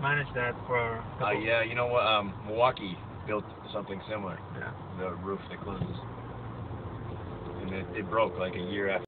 managed that for. Uh, yeah, you know what? Um, Milwaukee built something similar. Yeah. The roof that closes, and it, it broke like a year after.